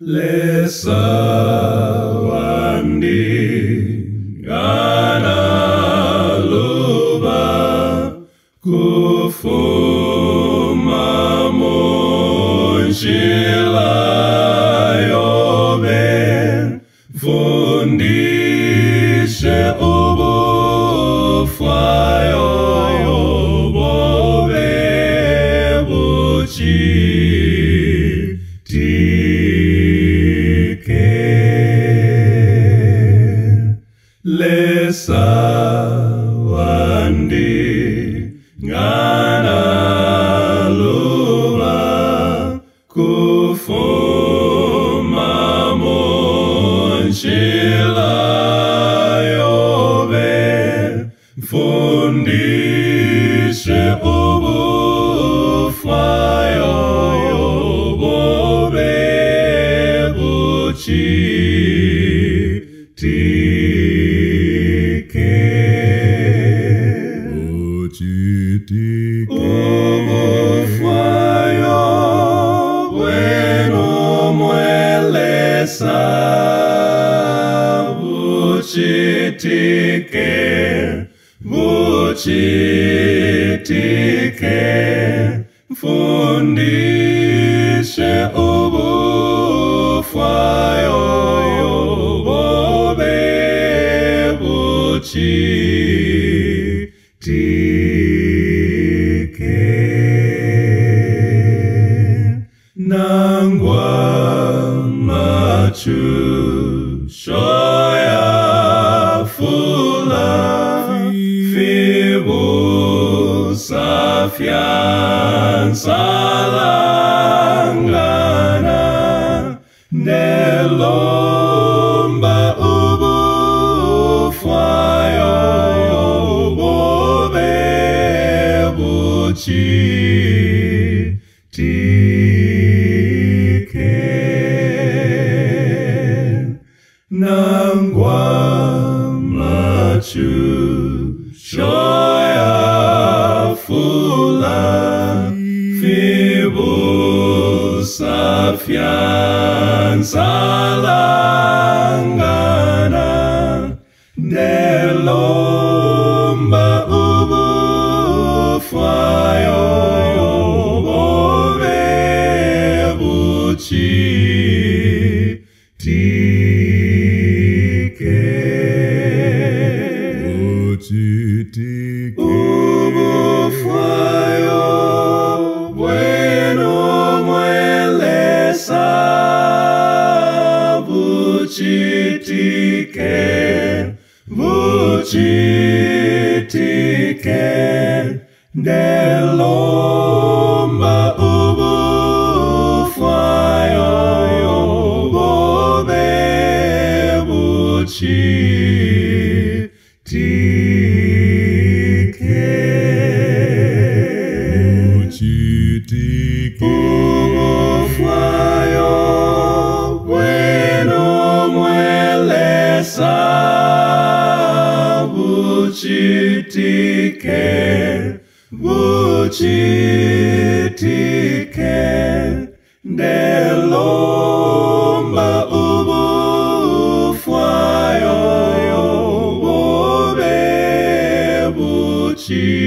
lesawandi nganaluba lesawandi nganaluba kufuma monshila yobe mfundishe ubufwayo yobobe buchitike ubufwayo bueno mwelesa buchitike buchitike mfundishe ubufwayo yobobe buchitike safian safian salangana nelomba ubu fwayo bobe buchi tike. Ubufwayo buchitike buchitike nelomba ubufwayo yobobe buchitike buchitike buchitike nelomba ubufwayo yobobe buchitike